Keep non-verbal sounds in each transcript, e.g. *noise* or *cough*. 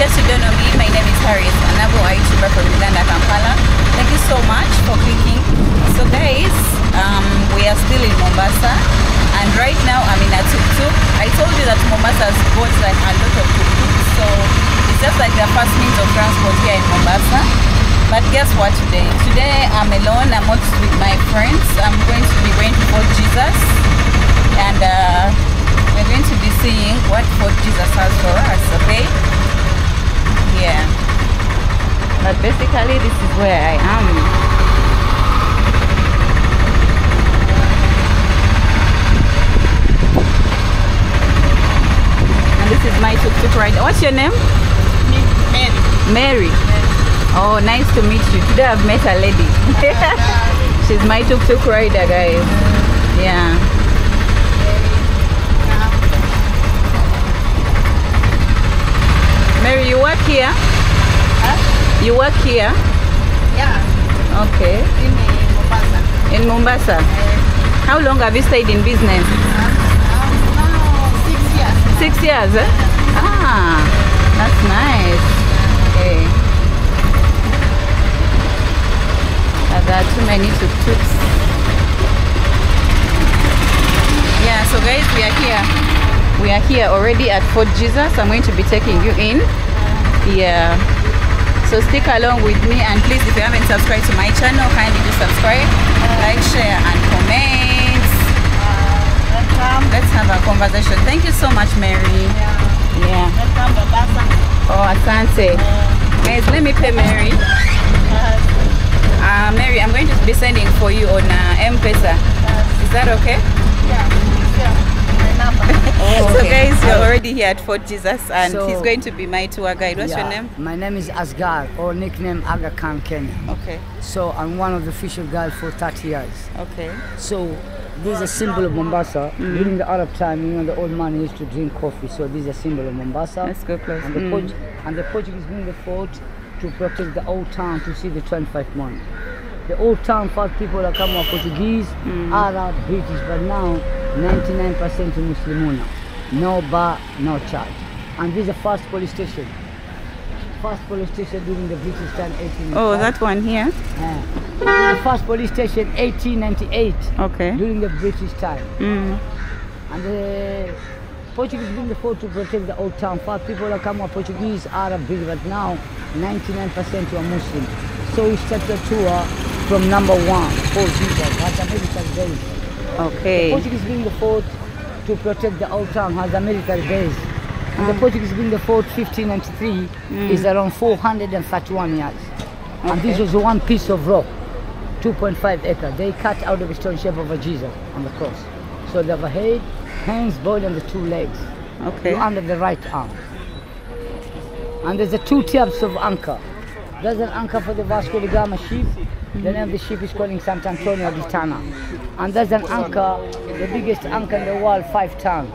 case you don't know me, my name is Harriet Anabo, a YouTuber from Uganda, Kampala. Thank you so much for clicking. So guys, um, we are still in Mombasa and right now I'm in a tuk-tuk. I told you that Mombasa has got like a lot of tuk-tuk, so it's just like the first means of transport here in Mombasa. But guess what today? Today I'm alone, I'm not with my friends. I'm going to be going to Fort Jesus and uh, we're going to be seeing what Fort Jesus has for us, okay? Yeah. But basically this is where I am. And this is my tuk-tuk rider. What's your name? Mary. Oh, nice to meet you. Today I've met a lady. *laughs* She's my tuk-tuk rider, guys. Yeah. Mary, you work here? You work here? Yeah, Okay. in Mombasa. In Mombasa. How long have you stayed in business? Um, now six years. Six years, eh? Ah, that's nice. Okay. Uh, there are too many tuk-tuks. Yeah, so guys, we are here. We are here already at Fort Jesus. I'm going to be taking you in. Yeah. So stick along with me and please if you haven't subscribed to my channel, kindly do subscribe, like, share and comment. Let's have a conversation. Thank you so much, Mary. Yeah. Yeah. Oh, asante. Guys, let me pay Mary. Uh, Mary, I'm going to be sending for you on uh, M-Pesa. Is that okay? yeah. Number. *laughs* so guys, you're already here at Fort Jesus and So- he's going to be my tour guide. What's your name? My name is Asgar, or nickname Aga Khan Kenya. Okay. So I'm one of the official guys for 30 years. Okay. So this is a symbol of Mombasa. During the Arab time, you know, the old man used to drink coffee. So this is a symbol of Mombasa. Let's go close. And the, Mm. And the Portuguese built the fort to protect the old town to see the 25 month. The old town first people are come were Portuguese, Arab, British, but now 99% Muslimuna. No bar, no charge. And this is the first police station. First police station during the British time, 1895. Oh, that one here. Uh, the first police station, 1898, Okay. during the British time. Mm. And the Portuguese built the fort to protect the old town. First people are come were Portuguese, Arab, British, but now 99% are Muslim. So we start the tour from number one, Fort Jesus, has a military Okay. Portuguese built the fort to protect the old town, has a military base. And the ah. Portuguese built the fort 1593 mm. is around 431 years. And this was one piece of rock, 2.5 acre. They cut out of a stone shape of a Jesus on the cross. So they have a head, hands, body, and the two legs. Okay. Under the right arm. And there's the two types of anchor. There's an anchor for the Vasco da Gama ship. The name of the ship is calling Sant Antonio di Tana. And there's an anchor, the biggest anchor in the world, five ton.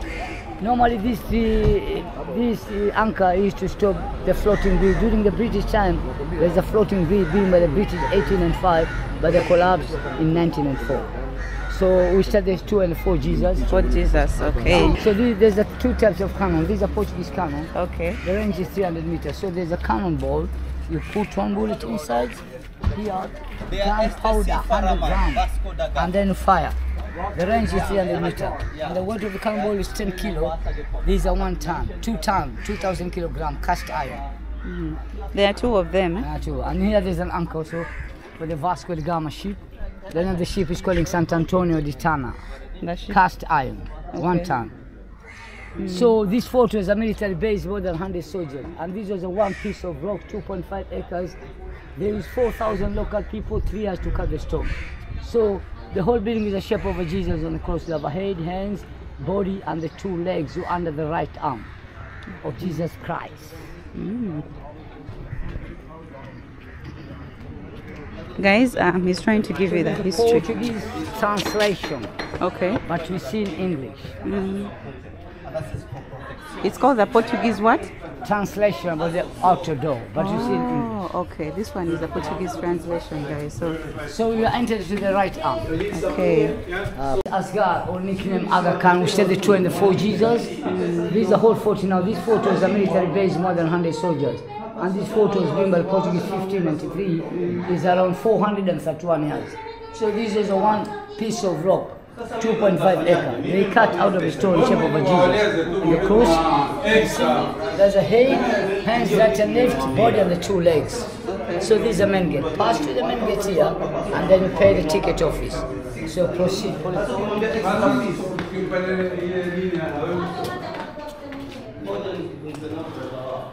Normally this uh, this uh, anchor used to stop the floating bridge. During the British time, there's a floating bridge being by the British 1805, but they collapsed in 1904. So we started two and four Jesus. Four Jesus. Okay. So there's a two types of cannon. These are Portuguese cannon. Okay. The range is 300 meters. So there's a cannonball. You put one bullet inside. Here, gunpowder, 100 grams, and then fire. The range is 300 meters. And the weight of the cannonball is 10 kilo. These are one ton, two ton, 2,000 kilogram cast iron. There are two of them. Eh? Uh, too. And here there's an anchor also for the Vasco da Gama ship. Then the ship is calling Sant Antonio di Tana. Cast iron, one Okay. So this fort was a military base, more than 100 soldiers, and this was a one piece of rock, 2.5 acres. There is 4,000 local people, three years to cut the stone. So the whole building is a shape of a Jesus on the cross. You have a head, hands, body, and the two legs under the right arm of Jesus Christ. Guys, um, he's trying to give you the history. Portuguese translation, Okay. but we see in English. It's called the Portuguese what? Translation about the outer door, but you see Oh, okay. This one is the Portuguese translation, guys. So, So you enter to the right arm. okay. Uh, Asgar, or nickname Aga Khan, we said the two and the four Jesus. This is the whole photo now. This photo is a military base, more than 100 soldiers. And this photo is being by Portuguese 1593, is around 431 years. So this is a one piece of rock, 2.5 acre. They cut out of the stone shape of a Jesus. And the cross, there's a head, hands right and left, body and the two legs. So this is a main gate. Pass to the main gate here, and then you pay the ticket office. So proceed.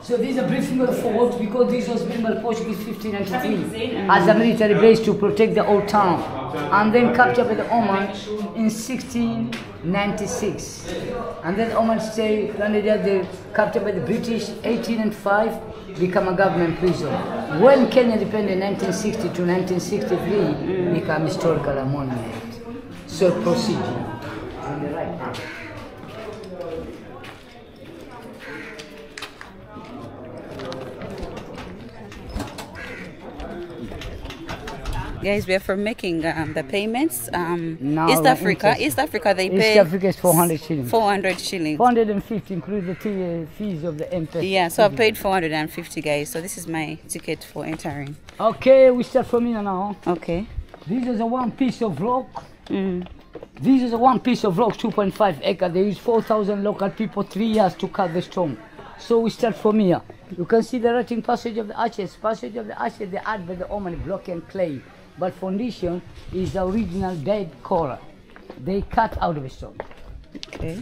So this is a briefing of the fort because this was built by Portuguese 1593 as a military base to protect the old town and then captured by the Oman in 1696. And then Oman stay landed there, they captured by the British 18 and 5 become a government prison. When Kenya independed 1960 to 1963 become historical monument. So proceed. On the right hand. Guys, we are for making um, the payments. Um, No, East Africa, interest. East Africa, they East pay Africa is 400 shillings. 400 shillings. 450 include the t- uh, fees of the M-Pesa. Yeah, so I paid 450, guys. So this is my ticket for entering. Okay, we start from here now. Okay. This is a one piece of rock. Mm. This is a one piece of rock, 2.5 acre. They use 4,000 local people, three years to cut the stone. So we start from here. You can see the writing passage of the arches. Passage of the arches, they add by the Oman block and clay. But foundation is the original dead coral. They cut out of the stone. Okay.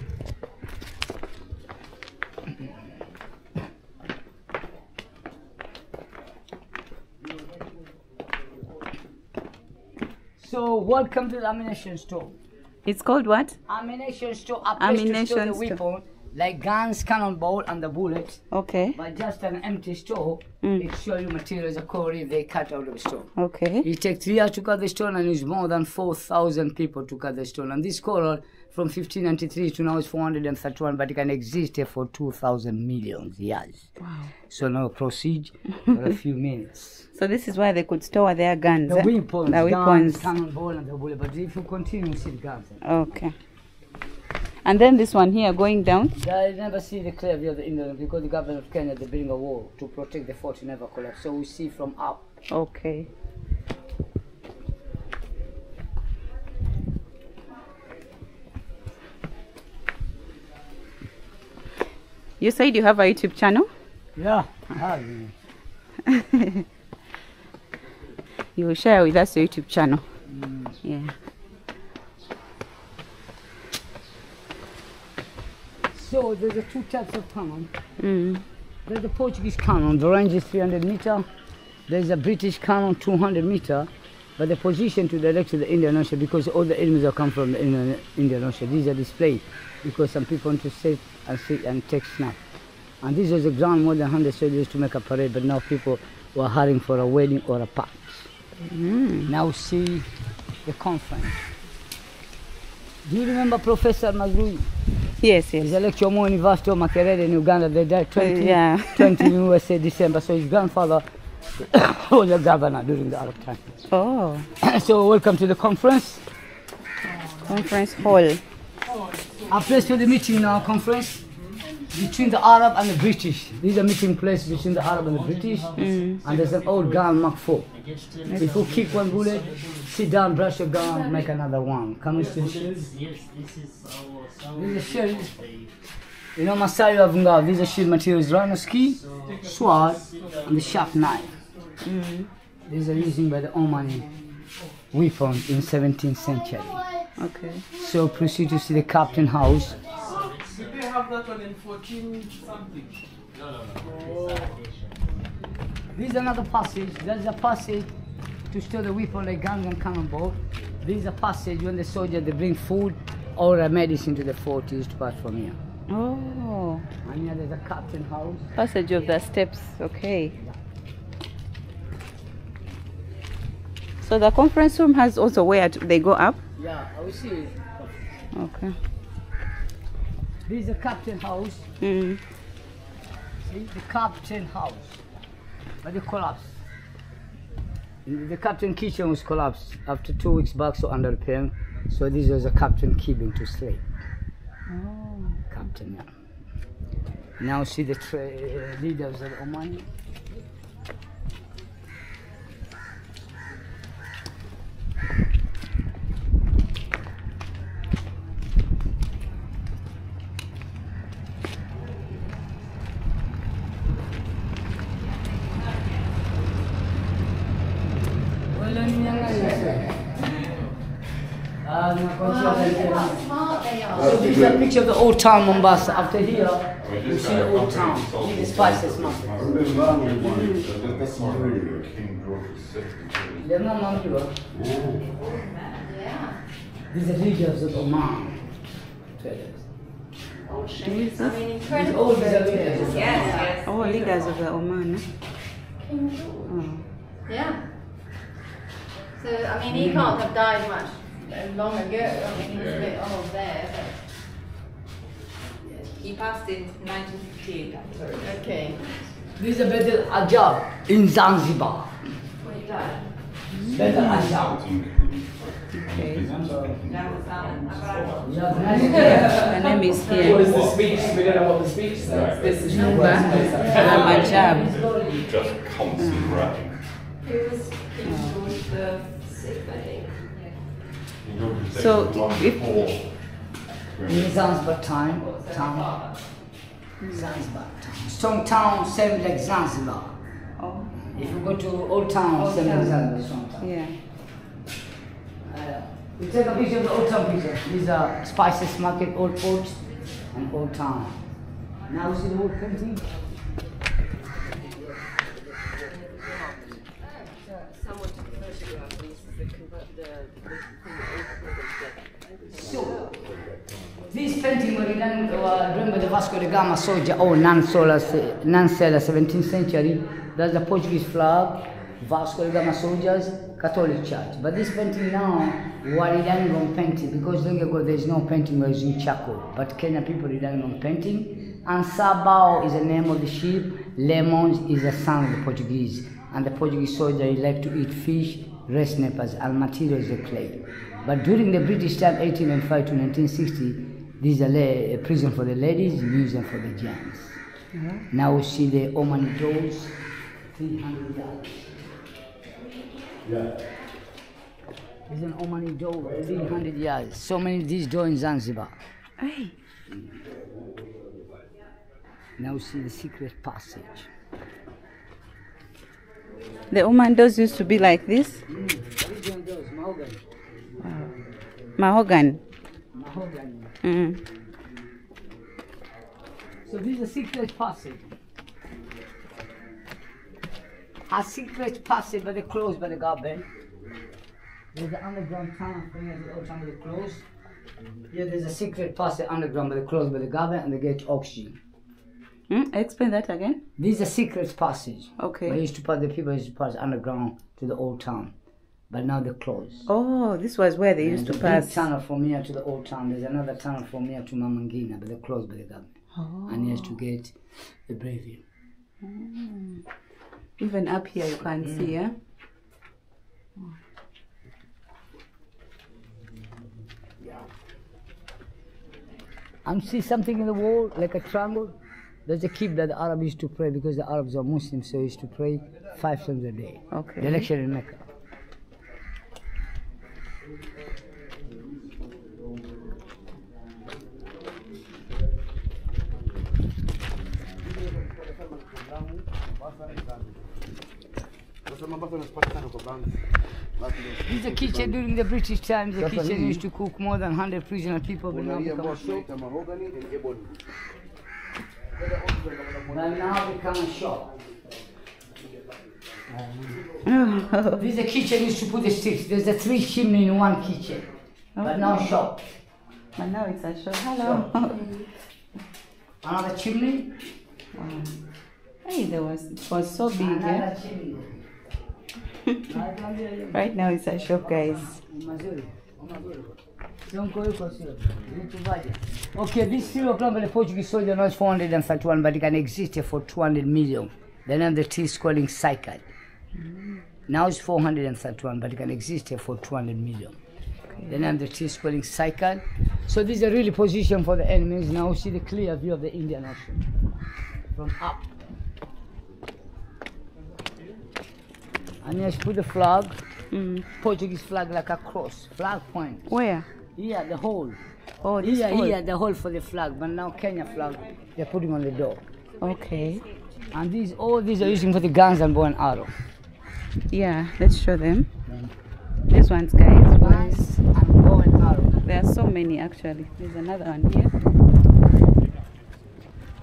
So welcome to the ammunition store. It's called what? Ammunition store, a place to store Ammunition the store. weapon, like guns, cannonball, and the bullets. Okay. But just an empty store, Mm. it show you materials a core they cut out of the stone. Okay. It takes three years to cut the stone and it's more than 4,000 people to cut the stone. And this coral from 1593 to now is 431, but it can exist here for 2,000 million years. Wow. So now proceed *laughs* for a few minutes. So this is why they could store their guns. The eh? weapons, The guns, cannonball and the bullet. But if you continue, see the guns. Okay. And then this one here going down. I never see the clear view of the Indian because the government of Kenya they building a wall to protect the fort to never collapse. So we see from up. Okay. You said you have a YouTube channel. Yeah. I have. *laughs* You will share with us your YouTube channel. Mm. Yeah. So there's a two types of cannon. Mm. There's a Portuguese cannon. The range is 300 meter. There's a British cannon 200 meter. But the position to direct to the Indian Ocean because all the enemies are come from the Indian, Indian Ocean. These are displayed because some people want to sit and sit and take snap. And this was a ground more than 100 soldiers to make a parade, but now people were hiring for a wedding or a party. Now see the conference. Do you remember Professor Mazrui? Yes, He's yes. a lecturer more University of Makerere in Uganda. They died 20, uh, yeah. *laughs* 20 in USA December. So his grandfather *coughs* was a governor during the Arab time. Oh, *coughs* so welcome to the conference. conference hall. A place for the meeting in our conference between the Arab and the British. This is a meeting place between the Arab and the British. Mm. And there's an old gun Mark 4. If you kick one bullet, sit down, brush your gun, make another one. Come and the shield. This is our This is a shield. You know, Masai of Ngao, these are shield materials, rhino ski, sword, and the sharp knife. Mm. These are used by the Omani weapon in 17th century. Okay. So proceed to see the captain house. Did they have that one in 14 something? Oh. This is another passage. There's a passage to store the weapon like guns and cannonball. This is a passage when the soldier they bring food or a medicine to the fort used to pass from here. Oh, And here there's a captain house. passage of the steps. Okay. So the conference room has also where they go up. Yeah, I will see. Okay. This is the captain house. Mm. See, the captain house. But it collapsed. The captain kitchen was collapsed after two weeks back, so under repair. So this was a captain keeping to sleep. Oh. Captain, yeah. Now see the tra- uh, leaders of Oman. Smart they are. So this is a picture of the old town Mombasa. After here, you see the old town. See the spices market. They're not Mamluk. Yeah. These are leaders of Oman. Traders. Old shapes. I mean, These incredible. old leaders. Yes, yes. Oh, leaders of the Oman. Eh? King George. Oh. Yeah. So, I mean, he can't have died much long ago. I mean, he was a bit old there, He passed in 1958. but okay. This is a Bedel Ajab in Zanzibar. Well, he died. Bedel Ajab. Okay. *laughs* Yeah, Her name is here. What is the speech? We don't know what the speech says. This is Nuba Amajab. Just constant mm. rapping. It was King George the Sixth, I think. So, if- in Zanzibar time, town. Zanzibar town. Strong town, same like Zanzibar. Oh, If you go to Old Town, same like Zanzibar, strong town. yeah. Uh, we take a picture of the Old Town picture. These are spices market, Old Port, and Old Town. Now you see the old painting? This painting was done uh, during the Vasco da Gama soldier or non-solar, non-seller 17th century. That's the Portuguese flag, Vasco da Gama soldiers, Catholic Church. But this painting now, what done on painting, because long ago there's no painting where using charcoal, but Kenya people done on painting. And Sabao is the name of the ship, Lemons is the son of the Portuguese. And the Portuguese soldier he liked to eat fish, red snappers, and materials of clay. But during the British time, 1895 to 1960, this is a, la- a prison for the ladies, museum for the gents. Uh-huh. Now we see the Oman doors, 300 yards. There's an Omani door, 300 yards. So many these doors in Zanzibar. Hey. Now we see the secret passage. The Oman doors used to be like this. Mm, these are doors, mahogany. Mahogany. Mahogany. Mm. So this is a secret passage. A secret passage, but they closed by the government. There's the underground tunnel at the old time they closed. Yeah, there's a secret passage underground, but they closed by the government and they get oxygen. Mm? Explain that again. This is a secret passage. Okay. They used to pass the people used to pass underground to the old town, but now they're closed. Oh, this was where they used And to the big pass. tunnel from here to the old town. There's another tunnel from here to Mama Ngina, but they're closed by the government. Oh. And he has to get a breviary. Hmm. Even up here you can see, mm. yeah? And see something in the wall, like a triangle? There's a keep that the Arabs used to pray because the Arabs are Muslims, so they used to pray five times a day. Okay. The election in Mecca. This is a kitchen during the British times. The kitchen used to cook more than 100 prisoner people, but now become a shop. But now become a shop. This is a kitchen used to put the sticks. There's a three chimney in one kitchen, but now shop. And now it's a shop. Hello. Another chimney. Wow. hey, there was it was so big, yeah? Another chimney. *laughs* Right now it's a shop, guys. Mazuri. Mazuri. Sonko yuko sio? Vitu Okay, this serial number the Portuguese soldier knows 431, but it can exist for 200 million. The name the T is calling cycle. Now it's 431, but it can exist here for 200 million. The name the T is calling cycle. So this is a really position for the enemies. Now we see the clear view of the Indian Ocean from up. And yes, put the flag, Mm. Portuguese flag like a cross, flag point. Where? Here, the hole. Oh, this Here, hole. here, the hole for the flag, but now Kenya flag, they're putting on the door. Okay. And these, all these are using for the guns and bow and arrow. Yeah, let's show them. These ones, guys. Guns and bow and arrow. There are so many actually. There's another one here.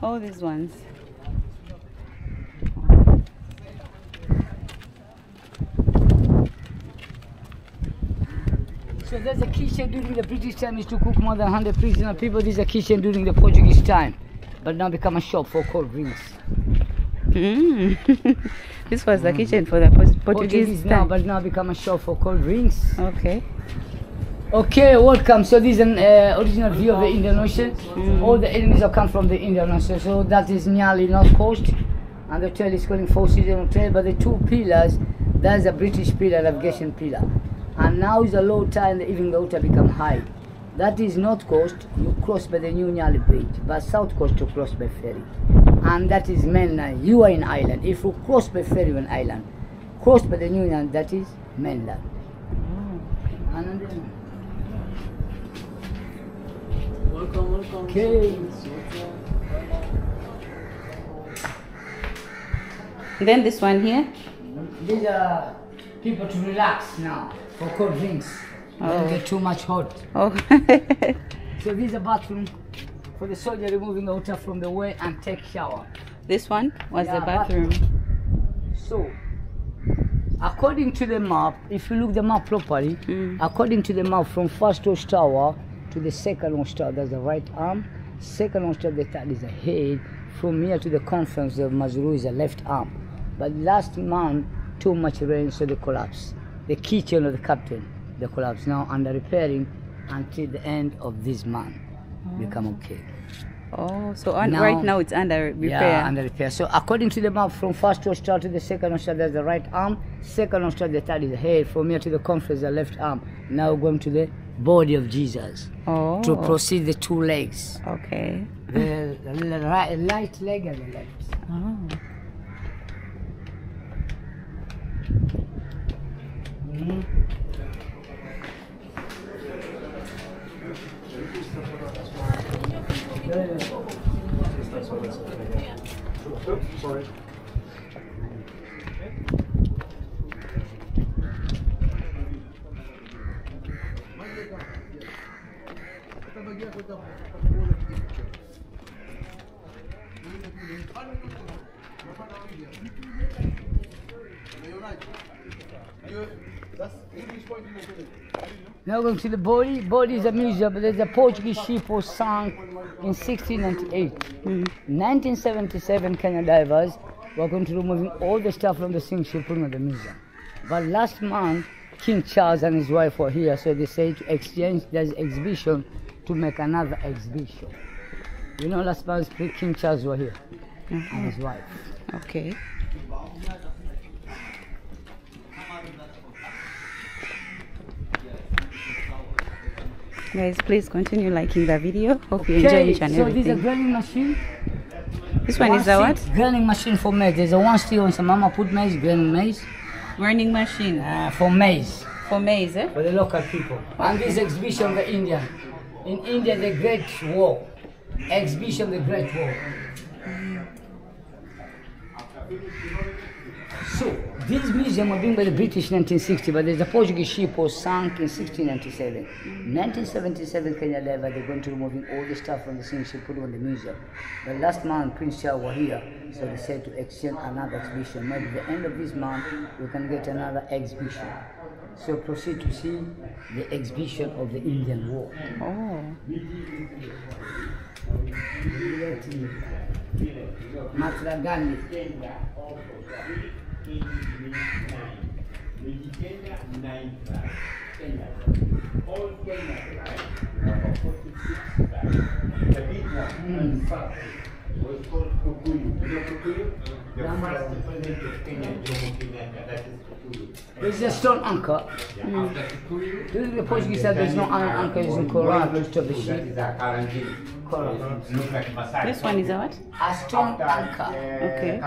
All these ones. So there's a kitchen during the British time used to cook more than 100 prisoner people. This is a kitchen during the Portuguese time, but now become a shop for cold drinks. Mm. *laughs* this was the kitchen for the Port- Portuguese, now, but now become a shop for cold drinks. Okay. Okay, welcome. So this is an uh, original view of the Indian Ocean. All the enemies have come from the Indian Ocean. So that is Nyali North Coast. And the hotel is calling Four Seasons Hotel. But the two pillars, that's a British pillar, navigation pillar. And now is a low tide and even the water become high. That is North Coast, you cross by the new Nyali Bridge. But South Coast, you cross by ferry. And that is mainland. Uh, you are in island. If you cross by ferry on island, cross by the new Nyali, that is mainland. Uh. Hmm. And then, Welcome, welcome. Okay. Then this one here. These are people to relax now for cold drinks. Oh. Don't get too much hot. Oh. *laughs* So this is bathroom for the soldier removing the water from the well and take shower. this one was Yeah, the bathroom. So, according to the map, if you look the map properly, Mm. according to the map from first watch tower to the second watch tower, that's the right arm. Second watch tower, the third is the head. From here to the conference of Mazrui is the left arm. But last month, too much rain, so they collapsed. The kitchen of the captain, they collapsed. Now under repairing until the end of this month, Oh. become okay. Oh, so on, Now- right now it's under repair. Yeah, under repair. So according to the map, from first hostel to the second hostel, there's the right arm. Second hostel, the third is the head. From here to the conference, the left arm. Now going to the body of Jesus oh. to proceed the two legs, Okay. the, the right, right leg and the left. Oh. Now going to the body. Body is a museum. but There's a Portuguese ship was sunk in 1698. 1977 Kenya divers were going to removing all the stuff from the sink ship putting in the museum. But last month, King Charles and his wife were here, so they said to exchange this exhibition to make another exhibition. You know, last month King Charles were here and his mm-hmm. wife. Okay. Guys, please continue liking the video. Hope you enjoy Okay, each and so this is a everything. grinding machine. This one is a what? Grinding machine for maize. There's a one still and some mama put maize, grinding maize. Grinding machine Uh, for maize, for maize, eh? for the local people. And this exhibition, the Indian. In India, the Great War. Exhibition, the Great War. So, this museum was built by the British in 1960, but there's a Portuguese ship was sunk in 1697. 1977, Kenya Leva, they're going to removing all the stuff from the same ship, put it on the museum. But last month, Prince Charles were here, so they said to extend another exhibition. Maybe the end of this month, we can get another exhibition. So proceed to see the exhibition of the Indian War. Oh. Mahatma Gandhi. Kenya. all Kenya, right? About 46 tribes. The big one, and first, was called Kikuyu. You know Kikuyu? The first president of Kenya, Jomo Kenyatta, that is Kikuyu. There's a stone anchor. Hmm. Yeah, after Kikuyu, the Portuguese said there's no iron anchor using Quran to stop the that ship. is a Kalenjin. Correct. Look like Masai. This one is a what? A stone anchor. Okay.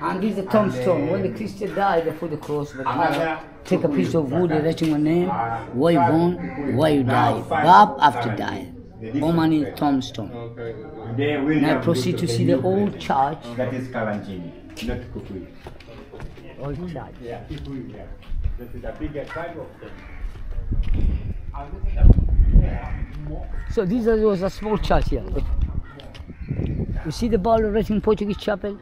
And this is a tombstone. When the Christian died, they put the cross. But Another now, take a piece of wood, they write your name, where you born, where you died. Bob after die. Omani tombstone. They will Now have proceed to see the the old church. That is Kalanjini, not Kikuyu. Old hmm. church. Yeah, Kikuyu, yeah. This is a bigger tribe of them. And this is a- yeah, more- So this is- was a small church here. You see the ball written Portuguese chapel?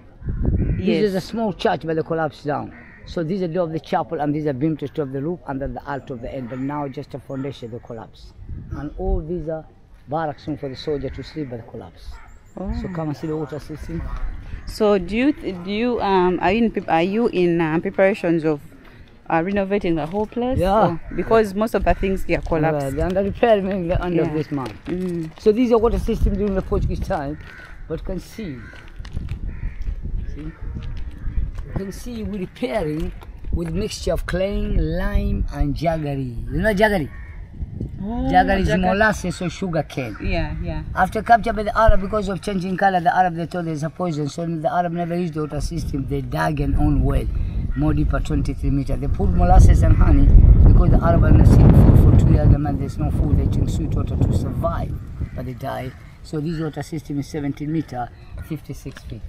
This is a small church but they collapsed down. So this is the door of the chapel and this is a beam to stop the roof and then the altar of the end. But now just a foundation they collapse. And all these are barracks room for the soldier to sleep but they collapse. So oh. come and see the water system. So do you do you um are you in are you in uh, preparations of uh, renovating the whole place? Yeah. Or- because most of the things they are collapsed. they're under repair maybe the end Yeah. this month. Mm. So these are water system during the Portuguese time, but can see. See? You can see we're repairing with mixture of clay, lime, and jaggery. You know jaggery? Oh, jaggery is jaggery. molasses or sugar cane. Yeah, yeah. After capture by the Arab, because of changing color, the Arab they thought there's a poison. So the Arab never used the water system. They dug an own well, more deeper, 23 meter. They put molasses and honey because the Arab are not seeing food for two years. The man there's no food. They drink sweet water to survive, but they die. So this water system is 17 meter, 56 feet.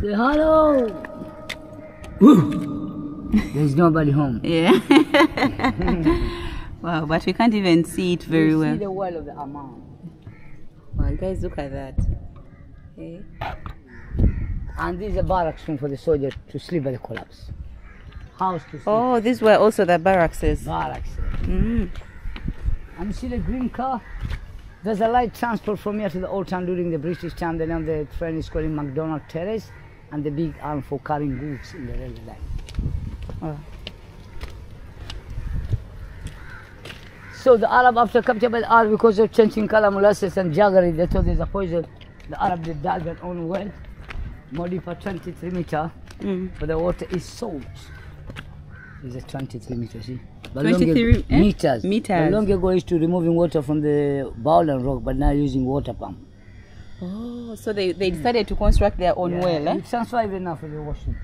Say hello. Woo. *laughs* There's nobody home. Yeah. *laughs* wow, but we can't even see it very you well. See the wall of the Amman. Wow, guys, look at that. Okay. And this is a barracks room for the soldier to sleep by the collapse. House to sleep. Oh, these were also the barracks. Barracks. Mm. And you see the green car? There's a light transport from here to the old town during the British time. The name of the train is called McDonald Terrace and the big arm for carrying goods in the railway line. Oh. So the Arab after captured by the Arab because of changing color molasses and jaggery, they thought there's a poison. The Arab did dug their own well, more deeper 23 meter, Mm. but the water is salt. It's a 23 meters, see? But 23 eh? meters. Meters. But long ago used to removing water from the bowl and rock, but now using water pump. Oh, so they, they decided to construct their own well, eh? It sounds fine enough for the washing.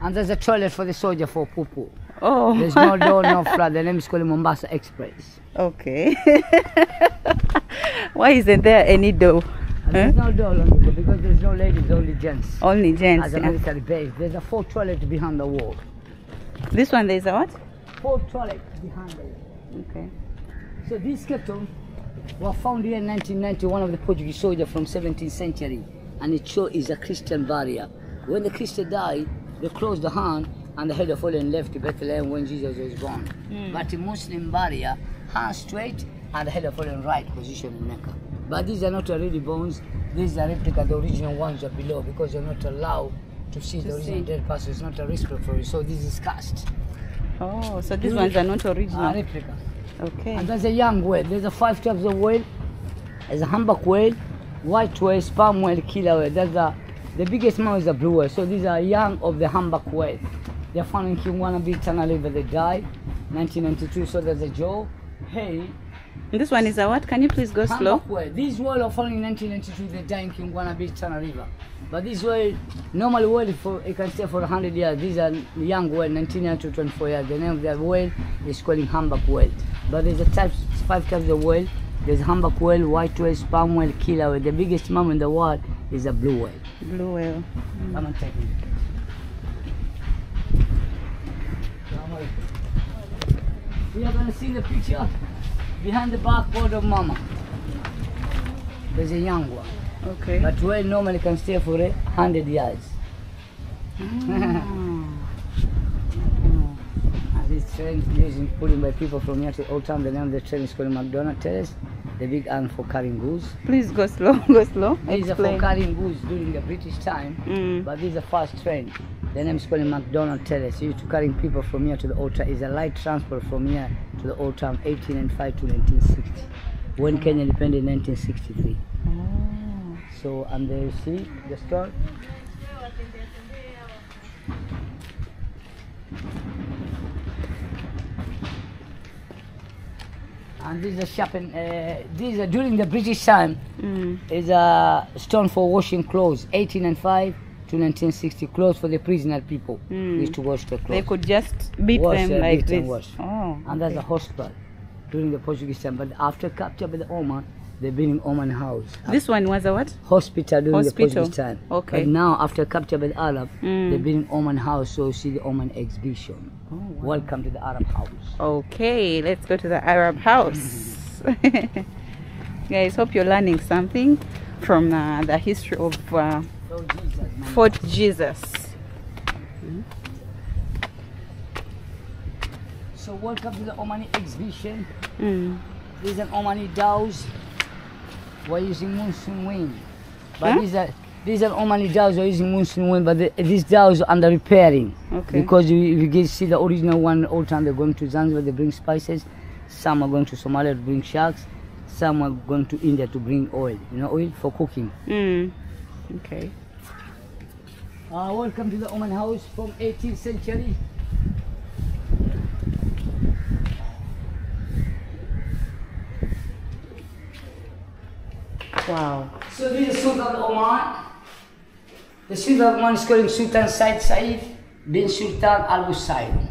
And there's a toilet for the soldier for poo poo. Oh, There's no *laughs* door, no flood. The name is called Mombasa Express. okay. *laughs* Why isn't there any door? And there's no door because there's no ladies, only gents. Only gents. As a yeah. military base, there's a four toilet behind the wall. This one, there's a what? Four toilet behind the wall. Okay. So these kettles were found here in 1990, one of the Portuguese soldiers from 17th century, and it shows is a Christian barrier. When the Christian died, they closed the hand and the head of fallen left to Bethlehem when Jesus was born. Hmm. But the Muslim barrier, hand straight and the head of fallen right position in Mecca. But these are not really bones, these are replica, the original ones are below because you're not allowed to see the original see. dead person, it's not a respect for you. So this is cast, Oh, so these ones are not original. replica. Okay. And there's a young whale. There's a five types of whale. There's a humpback whale, white whale, sperm whale, killer whale. There's a, the biggest one is a blue whale. So these are young of the humpback whale. They're found in Kingwana Beach, Tana River. They died 1992. So there's a Joe, Hey, This one is a what? Can you please go slow? humpback whale. These whale are found in 1992. They died in Beach, Tana River. But this whale, normally whale for it can stay for 100 years. These are young whale, 19 years to 24 years. The name of the whale is called humpback whale. But there's a types, five types of whale. There's humpback whale, white whale, sperm whale, killer whale. The biggest mammal in the world is a blue whale. Blue whale. Mm. Come and take me. We are gonna see the picture behind the backboard of mama. There's a young one. Okay. But whale normally can stay for a hundred years. And ah. *laughs* this train is using pulling by people from here to Old Town. The name of the train is called McDonald Terrace. The big arm for carrying goods. Please go slow. *laughs* Go slow. These are for carrying goods during the British time. Mm. But this is a fast train. The name is called McDonald Terrace. Used to carrying people from here to the old town. It's a light transport from here to the old town, 1805 to 1960. When Kenya independed in 1963. So, and there you see the store. And this is a shopping. Uh, this is a, during the British time. Is a stone for washing clothes. 1805 to 1960. Clothes for the prisoner people. Used to wash the clothes. They could just beat Wash, them uh, like beat this. and. Oh. And that's a hospital during the Portuguese time. But after capture by the Oman, they've been in Oman house. This one was a what? hospital during Hospital. the Portuguese time. Okay. But now after capture by the Arab, Mm. they've been in Oman house. So see the Oman exhibition. Oh, wow. Welcome to the Arab house. Okay, let's go to the Arab house. *laughs* Guys, hope you're learning something from uh, the history of uh, Jesus. Fort Jesus. So welcome to the Omani exhibition. Mm. These are Omani dhows. We're using monsoon wind. But Huh? these are these are Omani dhows. We're using monsoon wind, but the, these dhows are under repairing. Okay. Because you, you get see the original one all time they're going to Zanzibar, they bring spices. Some are going to Somalia to bring sharks. Some are going to India to bring oil. You know, oil for cooking. Mm. Okay. Uh, welcome to the Oman house from 18th century. Wow. So this is Sultan of Oman. The Sultan of Oman is called Sultan Said Said bin Sultan Al Usaid.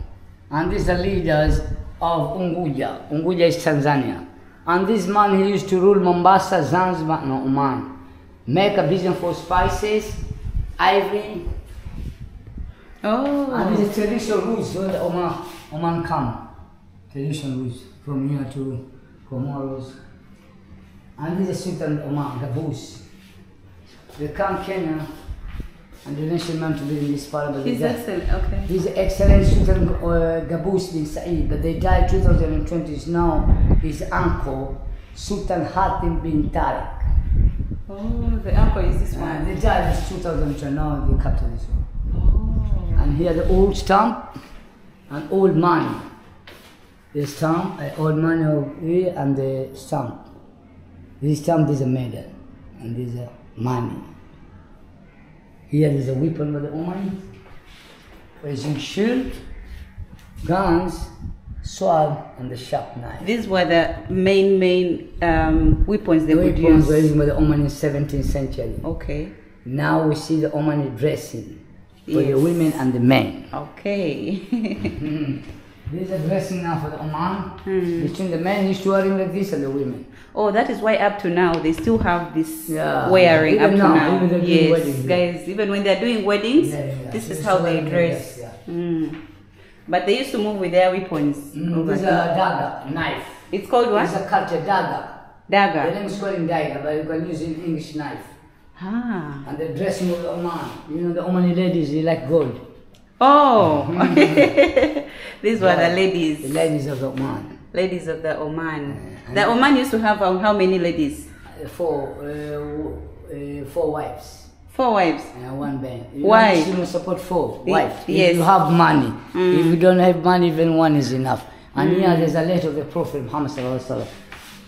And these are leaders of Unguja. Unguja is Tanzania. And this man he used to rule Mombasa, Zanzibar, and Oman. Make a vision for spices, ivory, Oh. and these are traditional routes where the Oman, Oman come. Traditional routes from here to Comoros. And this is Sultan Oman, Qaboos. They come Kenya and the nation man to live in this part, but they He's died. excellent. Okay. This excellent Sultan uh, Qaboos bin Said, but they died 2020. Is now his uncle Sultan Haitham bin Tariq. Oh, the uncle is this Uh, one. they died in 2020. Now they captured this one. Oh. And here the old stamp and old money. The stamp, uh, old money of here and the stamp. This stamp is a medal and this is a money. Here is a weapon with the Oman. raising shield, guns, sword, and the sharp knife. These were the main main um, weapons they The would weapons were use. used by the Oman in 17th century. Okay. Now we see the Omani dressing for the women and the men. Okay. *laughs* This is a dressing now for the Oman. Hmm. Between the men used to wearing like this and the women. oh, that is why up to now they still have this Yeah. wearing up to now, now. they're doing yes, weddings, yeah. guys. Even when they're doing weddings, Yeah, yeah, yeah. this is how they dress. yeah. Mm. But they used to move with their weapons. Mm, this is a dagger, knife. It's called what? It's a culture dagger. The Dagger. name is called dagger, but you can use in English knife. Ah. And the dressing of the Oman. You know the Omani ladies, they like gold. Oh. *laughs* These were the The ladies. ladies of the Oman. Ladies of the Oman. and- The Oman used to have uh, how many ladies? Uh, Four, uh, uh, four wives. Four wives. one band. You Why? Muslims support four wives. yes. If you have money, if you don't have money, even one is enough. And here there's a letter of the Prophet Muhammad sallallahu alaihi wasallam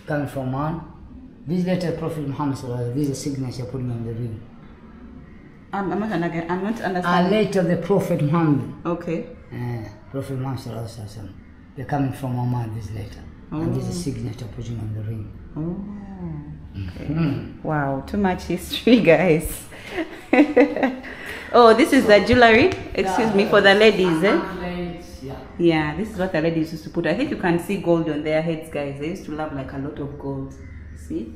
coming from man. This letter of Prophet Muhammad sallallahu alaihi wasallam, this is a signature putting on the ring. I'm, I'm not under- I'm not A understanding. letter of the Prophet Muhammad, Okay. uh, Prophet Muhammad sallallahu. They're coming from Oman, this letter. And this is a signature putting on the ring. Oh. Okay. *laughs* Mm. Wow, too much history, guys. *laughs* oh, this is the jewelry. Excuse me for the ladies, eh? Yeah, this is what the ladies used to put. I think you can see gold on their heads, guys. They used to love like a lot of gold. See?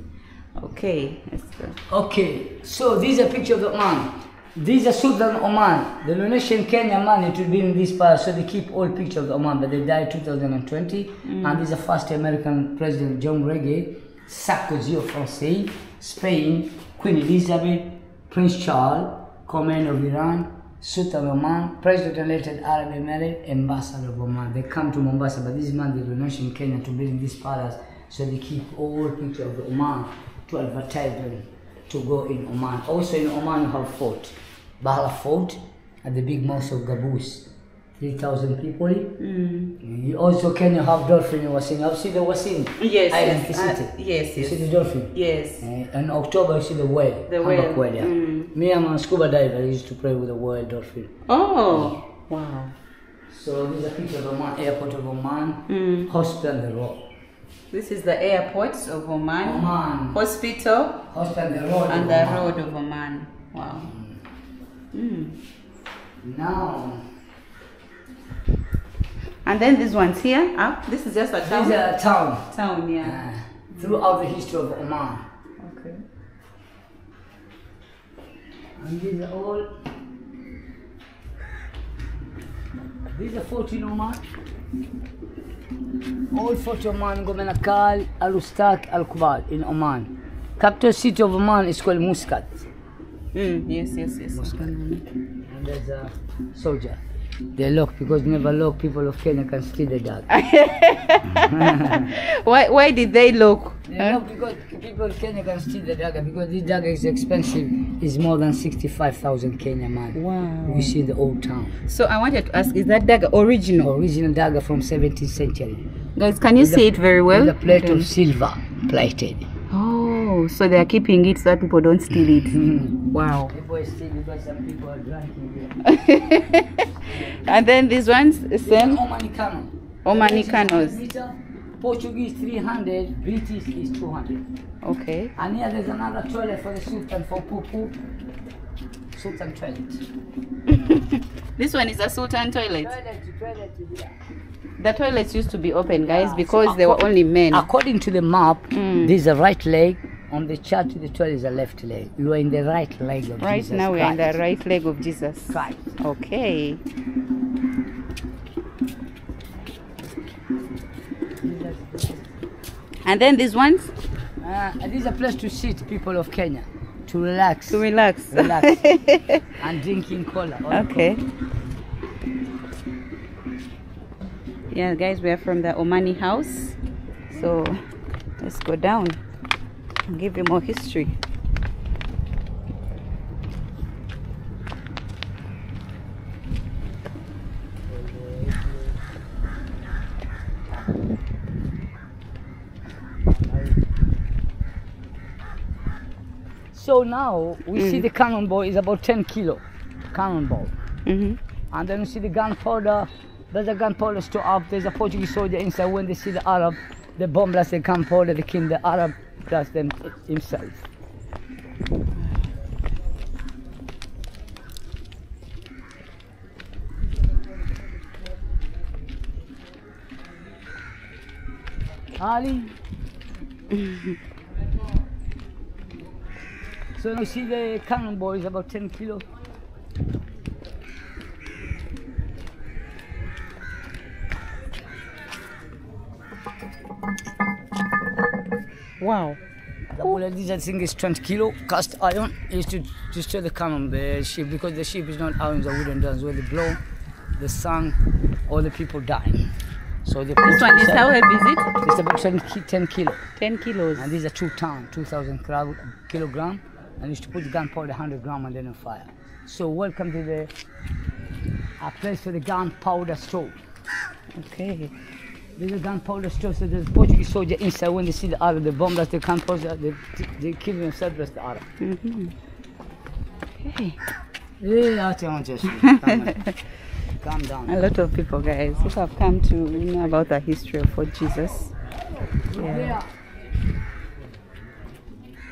Okay, let's go. Okay, so this is a picture of the Oman. This is a Sultan Oman. The donation Kenya money to be in this part, so they keep all picture of the Oman, but they died 2020. Mm. And this is the first American President John Reggae, Sarkozy of France, Spain, Queen Elizabeth, Prince Charles, Commander of Iran, Sultan Oman, President-elected Arab Emirates, Ambassador of Oman. They come to Mombasa, but this man they donation Kenya to build in this palace, so they keep all picture of the Oman to advertise them to go in Oman. Also in Oman you have fort, Bahla Fort, at the big mosque of Qaboos. 3,000 people. Mm. You also Kenya have dolphin in Wasin. I've seen the Wasin Yes, Island yes, facility. uh, yes, You see yes. the dolphin? Yes. Uh, in October, you see the whale. The humpback whale, yeah. mm. Me, I'm a scuba diver. I used to play with the whale dolphin. Oh, wow. So these are pictures of Oman, airport of Oman, Mm. hospital the road. This is the airport of Oman, Oman, hospital, hospital the road. and the Oman. road of Oman. Wow. Mm. Now, And then these ones here, up. This is just a town. are town. Town, yeah. Uh, throughout the history of Oman. Okay. And these are all. These are 14 Oman. All 14 Oman, Gomenakal, Al Ustaq, Al Kubal in Oman. Capital city of Oman is called Muscat. Mm, yes, yes, yes. And there's a soldier. They lock because never lock people of Kenya can steal the dog. *laughs* why, why did they look? They lock because people of Kenya can steal the dagger because this dagger is expensive. It's more than 65,000 Kenya man. Wow. We see the old town. So I wanted to ask, is that dagger original? Original dagger from 17th century. Guys, can you see it very well? The a plate of silver plated. Oh, so they are keeping it so that people don't steal it. Wow. People steal because some people are drinking *laughs* and then these ones, the same. Omani Kano. Omani Kanos. Meter, Portuguese 300, British is 200. Okay. And here there's another toilet for the Sultan for poo poo. Sultan toilet. *laughs* This one is a sultan toilet. Toilet, toilet is here. The toilets used to be open, guys, Yeah, because so they were only men. According to the map, Mm. this is right leg. On the chart, to the toilet is the left leg. You are in the right leg of Right Jesus now we are in the right leg of Jesus. Christ. Okay. And then these ones Uh, this is a place to sit, people of Kenya, to relax, to relax. Relax. *laughs* and drinking cola. okay. Yeah, guys, we are from the Omani house. So let's go down give you more history. So now we see the cannonball is about 10 kilo, cannonball. hmm And then you see the gunpowder. There's a gunpowder store up. There's a Portuguese soldier inside. When they see the Arab, they bomb blast the gunpowder. They kill the Arab plus them himself. Ali. *laughs* so you see the cannonball is about 10 kilo. Wow. The is, I think, is 20 kilo cast iron. used to destroy the cannon, the ship, because the ship is not iron, a wooden drums. where they blow, the sun, all the people die. So put This one is how heavy is it? It's about 10, ki- 10 kilo. 10 kilos. And these are two ton, 2,000 kilogram. And used to put the gunpowder 100 gram and then on fire. So welcome to the a place for the gunpowder store. Okay. There's a gunpowder store, so there's a Portuguese soldier inside. When they see the Arab, they bomb us, they gunpowder, they, they kill themselves, that's the Arab. hmm Okay. Yeah, I tell you, *laughs* calm down. A lot of people, guys, who have come to know about the history of Fort Jesus. Yeah.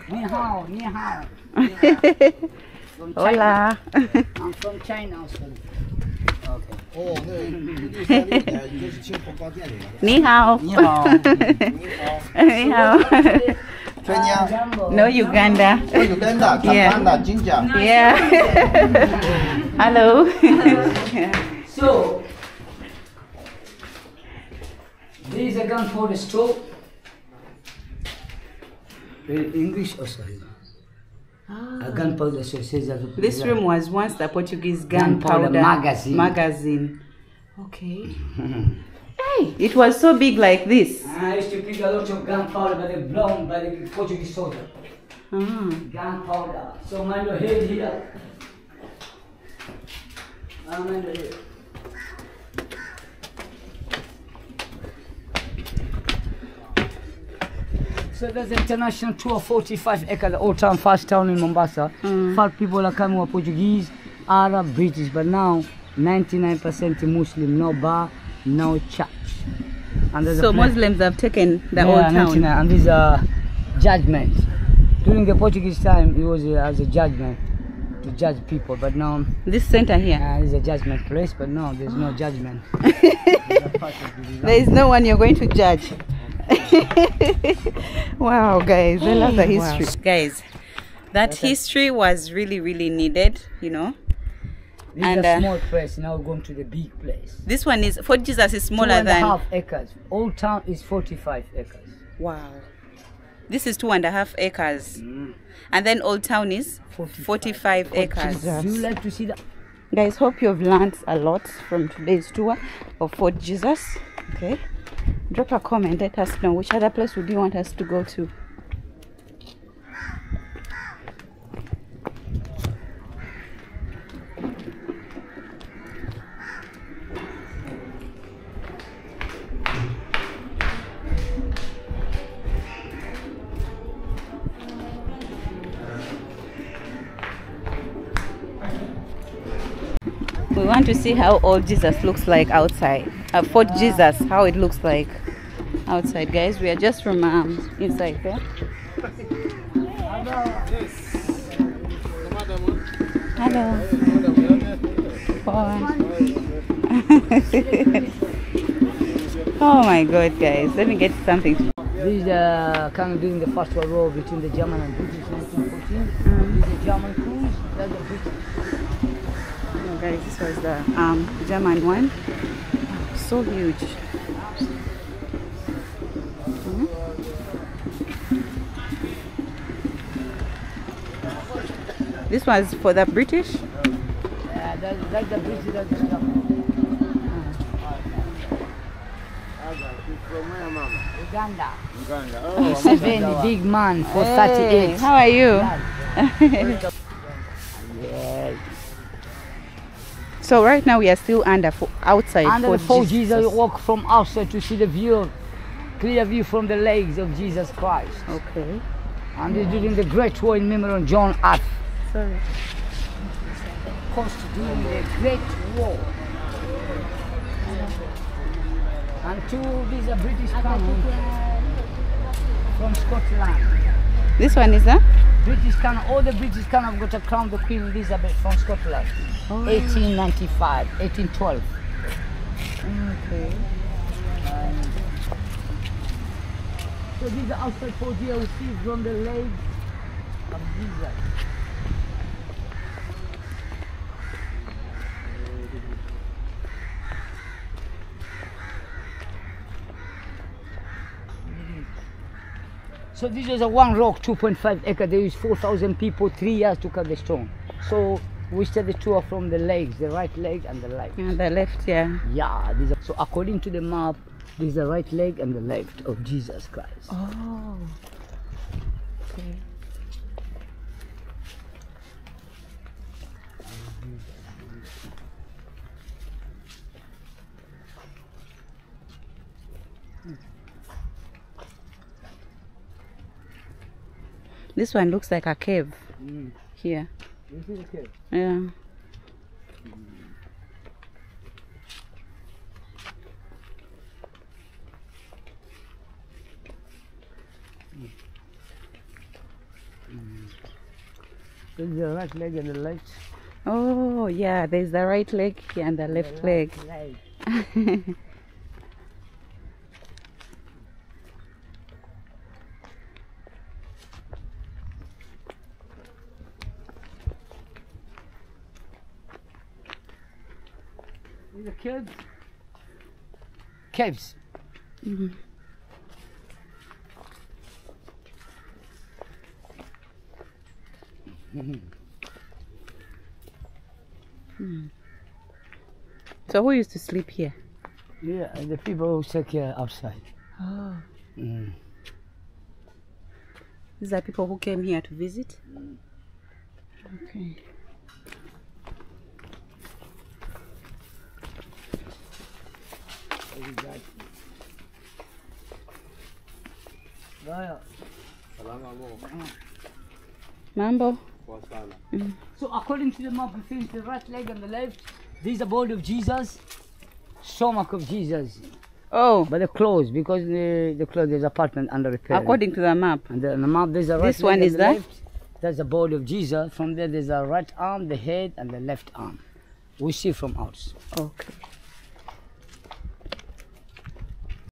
Ni hao, ni hao. *laughs* From China. Hola. I'm from China also. Okay. 哦，那那三六年也是进广告店里的。你好。你好。你好。专家， No Uganda. 我有跟的，看 Yeah. 看的，金奖。 Yeah. Hello. *laughs* So, this is a gunpowder store. In English or sorry? a gunpowder store says that. Ah. This room was once the Portuguese Gunpowder gunpowder magazine. magazine. Okay. *laughs* hey, it was so big like this. I used to pick a lot of gunpowder by the blown by the Portuguese soldier. Ah. Gunpowder. So mind your head here. So there's international tour, 45 acre, the old town, first town in Mombasa. Five people are coming were Portuguese, Arab, British, but now 99% Muslim, no bar, no church. And So Muslims have taken the yeah, old town. 99, and these are judgment. During the Portuguese time, it was uh, as a judgment to judge people, but now This center here. uh, it's a judgment place, but no, there's no judgment. *laughs* There is no one you're going to judge. *laughs* wow, guys, I love the history. Guys, that history was really, really needed, you know. This And, is a uh, small place, now we're going to the big place. This one is, Fort Jesus is Two smaller and a than. half acres. Old town is 45 acres. Wow. This is two and a half acres. And then Old Town is 45, acres. Do you like to see that? Guys, hope you've learned a lot from today's tour of Fort Jesus. Okay. Drop a comment, let us know which other place would you want us to go to. We want to see how old Jesus looks like outside. Uh, Fort Jesus, how it looks like outside, guys. We are just from um, inside there. Hello. Hi. *laughs* oh my god, guys. Let me get something. This is uh, kind of during the First World War between the German and British 1914. This is German cruise, that's the British. Oh, guys, this was the um, German one. So huge. Mhm. This was for the British. Yeah, that's, that's the British, that's the German. Uganda. Museveni, big man for Hey, 38. how are you? *laughs* So right now we are still under fo- outside Under the Fort four Jesus, Jesus. walk from outside to see the view, clear view from the legs of Jesus Christ. Okay. And it's during the Great War in memory of John Arth. Sorry. coast during the Great War. And two, these are British coming from Scotland. This one is a British can all the British can have got a crown the Queen Elizabeth from Scotland. 1895, 1812. Okay. So these are outside for DLC from the legs of Jesus. So this is a one rock, 2.5 acre. There is 4,000 people, three years to cut the stone. So we start the tour from the legs, the right leg and the left. And the left, yeah. Yeah, these are, so according to the map, this is the right leg and the left of Jesus Christ. Oh. Okay. This one looks like a cave mm. here. Yeah. This is the right leg and the left. Oh, yeah, there's the right leg here and the left leg. leg. *laughs* These are caves. Caves. So who used to sleep here? Yeah, the people who take care outside. Oh. Mm. These are people who came here to visit? Okay. Mambo. So according to the map, between the right leg and the left, this is the body of Jesus, stomach of Jesus. Oh, But the clothes, because the, the clothes, there's apartment under repair. according to the map. And the, the map, there's a right This one is that? left. That's the body of Jesus. From there, there's a right arm, the head, and the left arm. We see from outside. Okay.